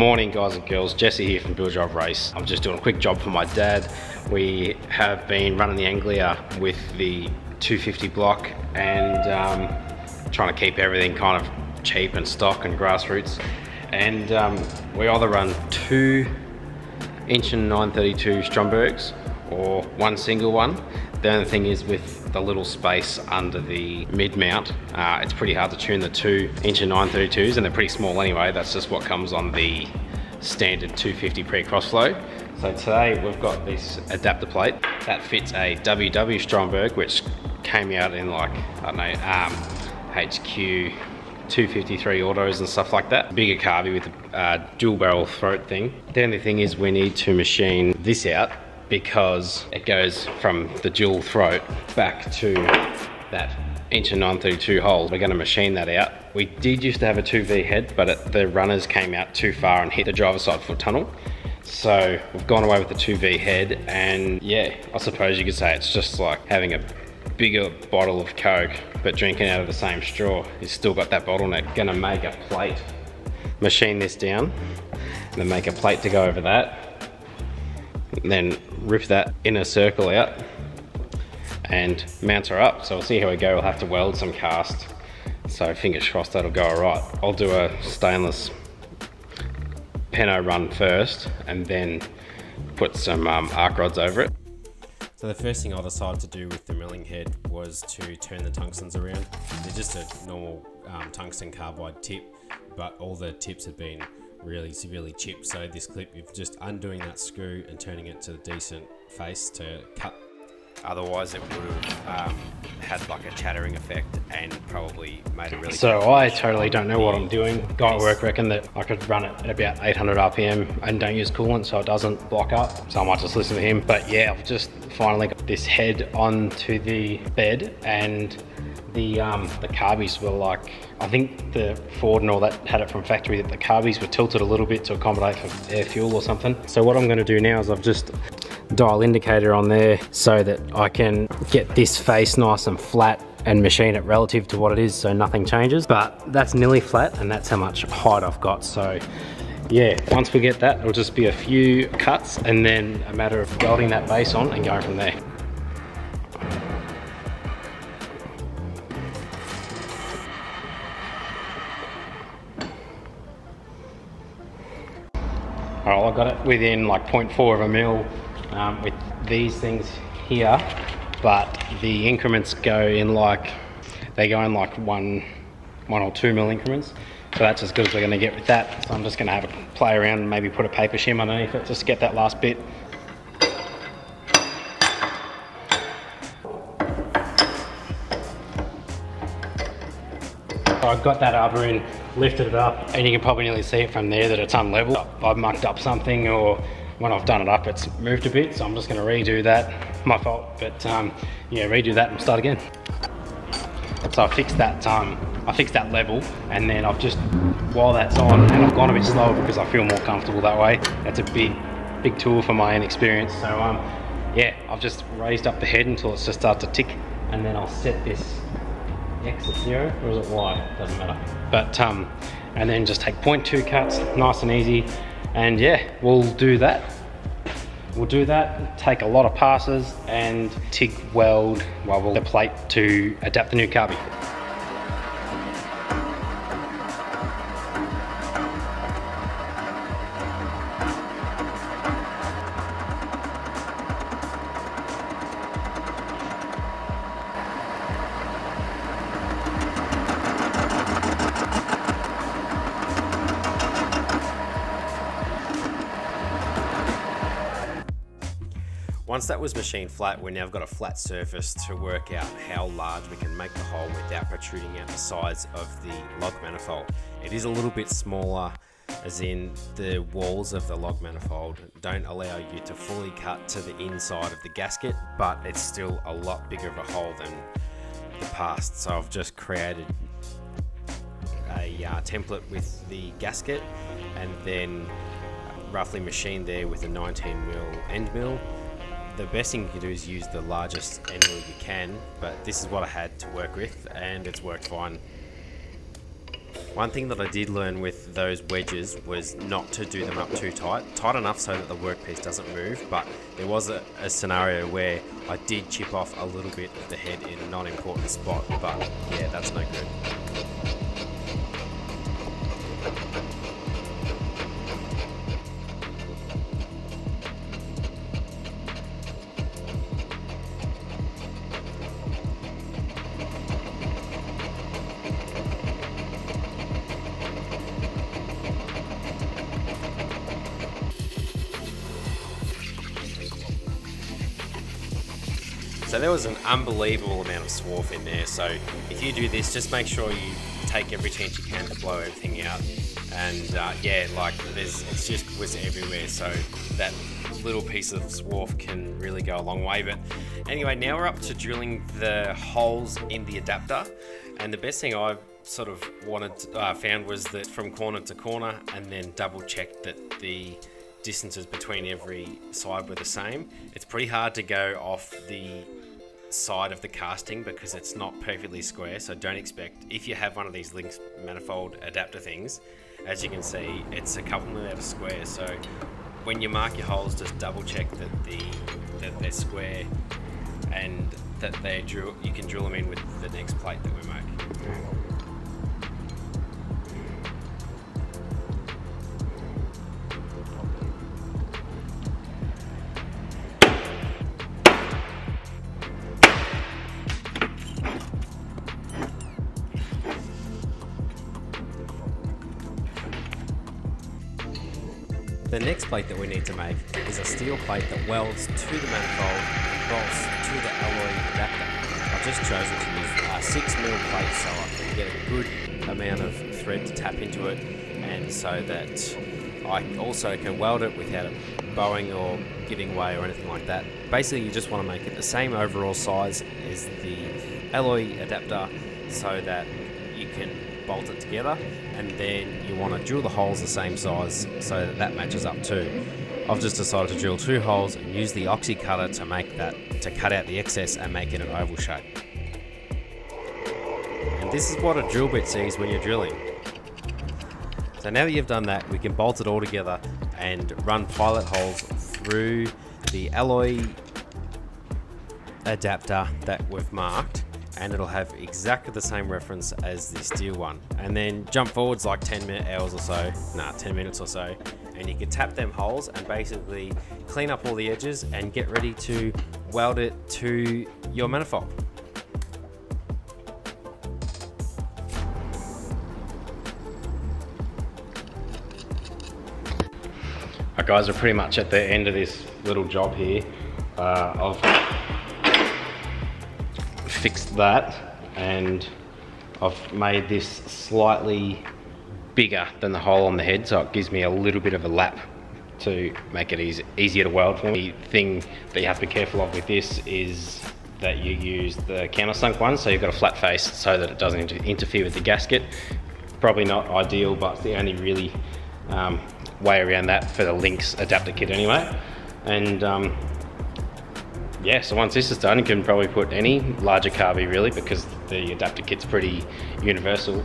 Morning guys and girls, Jesse here from Build Drive Race. I'm just doing a quick job for my dad. We have been running the Anglia with the 250 block and um, trying to keep everything kind of cheap and stock and grassroots. And um, we either run two inch and 932 Strombergs or one single one. The only thing is with the little space under the mid mount, uh, it's pretty hard to tune the two inch and 932s and they're pretty small anyway. That's just what comes on the standard 250 pre-crossflow. So today we've got this adapter plate that fits a WW Stromberg, which came out in like, I don't know, um, HQ 253 autos and stuff like that. Bigger carby with a uh, dual barrel throat thing. The only thing is we need to machine this out because it goes from the dual throat back to that inch and 932 holes. We're gonna machine that out. We did used to have a 2V head, but it, the runners came out too far and hit the driver's side foot tunnel. So we've gone away with the 2V head and yeah, I suppose you could say it's just like having a bigger bottle of Coke, but drinking out of the same straw. You've still got that bottleneck. Gonna make a plate, machine this down, and then make a plate to go over that then rip that inner circle out and mount her up. So we'll see how we go. We'll have to weld some cast. So fingers crossed that'll go all right. I'll do a stainless Peno run first and then put some um, arc rods over it. So the first thing I decided to do with the milling head was to turn the tungstens around. They're just a normal um, tungsten carbide tip, but all the tips have been really severely chipped. So this clip, you're just undoing that screw and turning it to a decent face to cut. Otherwise it would have um, had like a chattering effect and probably made a really So I totally don't know what I'm doing. Guy at work reckon that I could run it at about 800 RPM and don't use coolant so it doesn't block up. So I might just listen to him. But yeah, I've just finally got this head onto the bed and the um, the carbies were like, I think the Ford and all that had it from factory that the carbies were tilted a little bit to accommodate for air fuel or something. So what I'm gonna do now is I've just dial indicator on there so that I can get this face nice and flat and machine it relative to what it is so nothing changes. But that's nearly flat and that's how much height I've got. So yeah, once we get that, it'll just be a few cuts and then a matter of welding that base on and going from there. Within like 0.4 of a mil um, with these things here, but the increments go in like, they go in like one, one or two mil increments. So that's as good as we're gonna get with that. So I'm just gonna have a play around and maybe put a paper shim underneath it just to get that last bit. I've got that arbor in, lifted it up, and you can probably nearly see it from there that it's unlevel. I've mucked up something or when I've done it up, it's moved a bit, so I'm just gonna redo that. My fault, but um, yeah, redo that and start again. So I fixed that, um, I fixed that level, and then I've just, while that's on, and I've gone a bit slower because I feel more comfortable that way. That's a big, big tool for my inexperience. So um, yeah, I've just raised up the head until it's just starts to tick, and then I'll set this X at zero, or is it Y? Doesn't matter. But, um, and then just take 0.2 cuts, nice and easy. And yeah, we'll do that. We'll do that, take a lot of passes and TIG weld while we'll the plate to adapt the new carby. Once that was machined flat, we now got a flat surface to work out how large we can make the hole without protruding out the sides of the log manifold. It is a little bit smaller as in the walls of the log manifold don't allow you to fully cut to the inside of the gasket, but it's still a lot bigger of a hole than the past. So I've just created a uh, template with the gasket and then roughly machined there with a 19 mil end mill the best thing you can do is use the largest angle you can, but this is what I had to work with and it's worked fine. One thing that I did learn with those wedges was not to do them up too tight, tight enough so that the workpiece doesn't move, but there was a, a scenario where I did chip off a little bit of the head in a non-important spot, but yeah, that's no good. So there was an unbelievable amount of swarf in there. So if you do this, just make sure you take every chance you can to blow everything out. And uh, yeah, like there's, it's just was everywhere. So that little piece of swarf can really go a long way. But anyway, now we're up to drilling the holes in the adapter. And the best thing I've sort of wanted, uh, found was that from corner to corner and then double check that the distances between every side were the same. It's pretty hard to go off the side of the casting because it's not perfectly square so don't expect if you have one of these Lynx manifold adapter things as you can see it's a couple millimeter square. So when you mark your holes just double check that the that they're square and that they drill you can drill them in with the next plate that we make plate that we need to make is a steel plate that welds to the manifold and bolts to the alloy adapter. I've just chosen to use a 6 mil plate so I can get a good amount of thread to tap into it and so that I also can weld it without it bowing or giving way or anything like that. Basically you just want to make it the same overall size as the alloy adapter so that you can bolt it together and then you want to drill the holes the same size so that that matches up too. I've just decided to drill two holes and use the oxy cutter to make that, to cut out the excess and make it an oval shape. And this is what a drill bit sees when you're drilling. So now that you've done that, we can bolt it all together and run pilot holes through the alloy adapter that we've marked and it'll have exactly the same reference as the steel one. And then jump forwards like 10 minute hours or so, nah, 10 minutes or so, and you can tap them holes and basically clean up all the edges and get ready to weld it to your manifold. Guys, we're pretty much at the end of this little job here. Uh, I've that and I've made this slightly bigger than the hole on the head so it gives me a little bit of a lap to make it easy, easier to weld for me. The thing that you have to be careful of with this is that you use the countersunk one so you've got a flat face so that it doesn't inter interfere with the gasket. Probably not ideal but it's the only really um, way around that for the Lynx adapter kit anyway. And um, yeah, so once this is done, you can probably put any larger carby really because the adapter kit's pretty universal.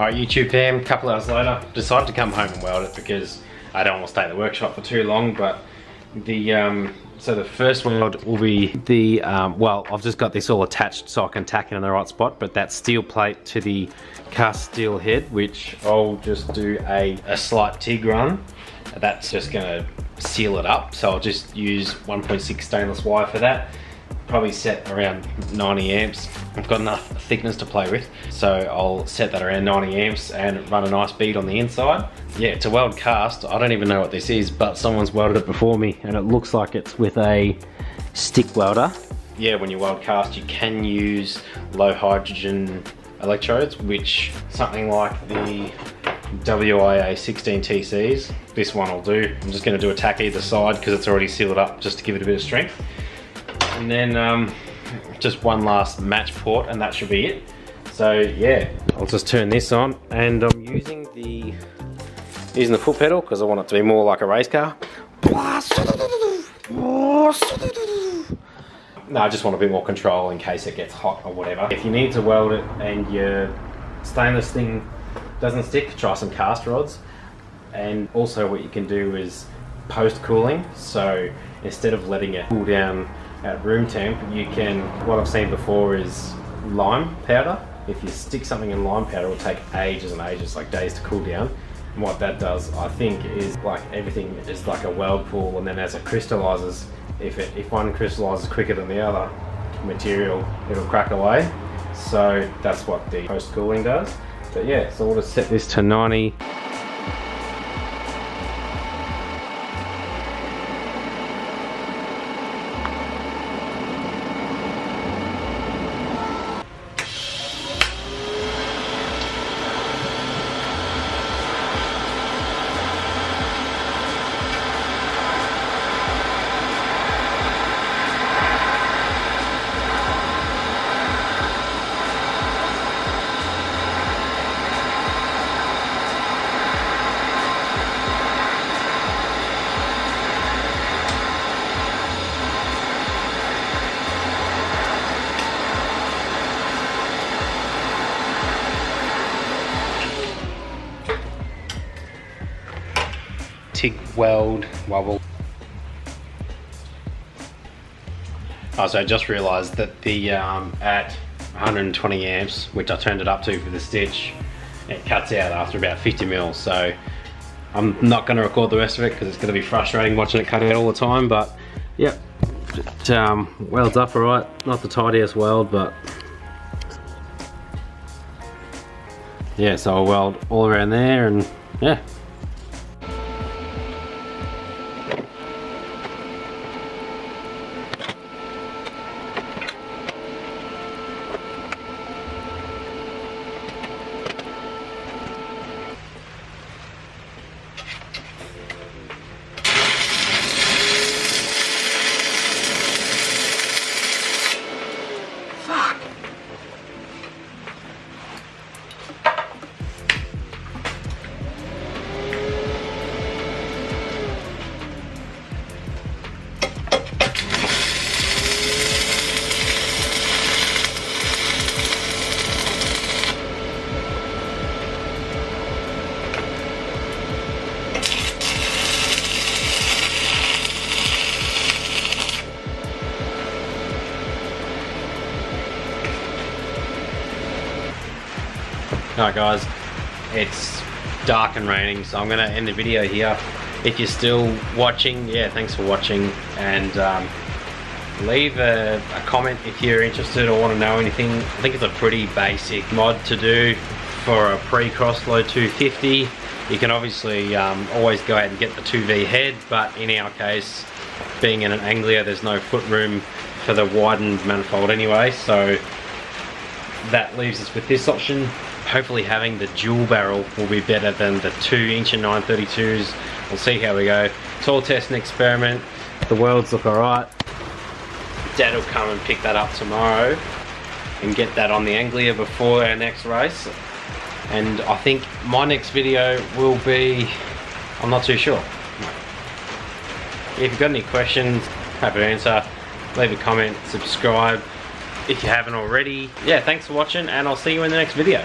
Alright, YouTube fam, a couple hours later, decided to come home and weld it because I don't want to stay at the workshop for too long, but the, um, so the first weld will be the, um, well, I've just got this all attached so I can tack it in the right spot, but that steel plate to the cast steel head, which I'll just do a, a slight TIG run. That's just gonna seal it up, so I'll just use 1.6 stainless wire for that probably set around 90 amps. I've got enough thickness to play with, so I'll set that around 90 amps and run a nice bead on the inside. Yeah, it's a weld cast. I don't even know what this is, but someone's welded it before me, and it looks like it's with a stick welder. Yeah, when you weld cast, you can use low hydrogen electrodes, which something like the WIA 16 TCs. This one will do. I'm just gonna do a tack either side because it's already sealed up just to give it a bit of strength. And then um, just one last match port and that should be it. So yeah, I'll just turn this on and I'm using the using the foot pedal because I want it to be more like a race car. No, I just want a bit more control in case it gets hot or whatever. If you need to weld it and your stainless thing doesn't stick, try some cast rods. And also what you can do is post cooling. So instead of letting it cool down at room temp, you can, what I've seen before is lime powder. If you stick something in lime powder, it will take ages and ages, like days to cool down. And what that does, I think, is like everything is like a weld pool, and then as it crystallizes, if, it, if one crystallizes quicker than the other material, it'll crack away. So that's what the post cooling does. But yeah, so we'll just set this to 90. TIG weld wobble. Oh, so I just realised that the um, at 120 amps, which I turned it up to for the stitch, it cuts out after about 50 mils. So I'm not going to record the rest of it because it's going to be frustrating watching it cut out all the time. But yep, it um, welds up alright. Not the tidiest weld, but yeah. So I'll weld all around there, and yeah, Alright guys, it's dark and raining, so I'm going to end the video here. If you're still watching, yeah, thanks for watching, and um, leave a, a, comment if you're interested or want to know anything. I think it's a pretty basic mod to do for a pre-Crossflow 250. You can obviously um, always go out and get the 2V head, but in our case, being in an Anglia, there's no foot room for the widened manifold anyway, so that leaves us with this option hopefully having the dual barrel will be better than the 2 inch and 932s. We'll see how we go. It's all test and experiment. The worlds look alright. Dad will come and pick that up tomorrow and get that on the Anglia before our next race. And I think my next video will be, I'm not too sure. If you've got any questions, happy to answer. Leave a comment, subscribe if you haven't already. Yeah, thanks for watching and I'll see you in the next video.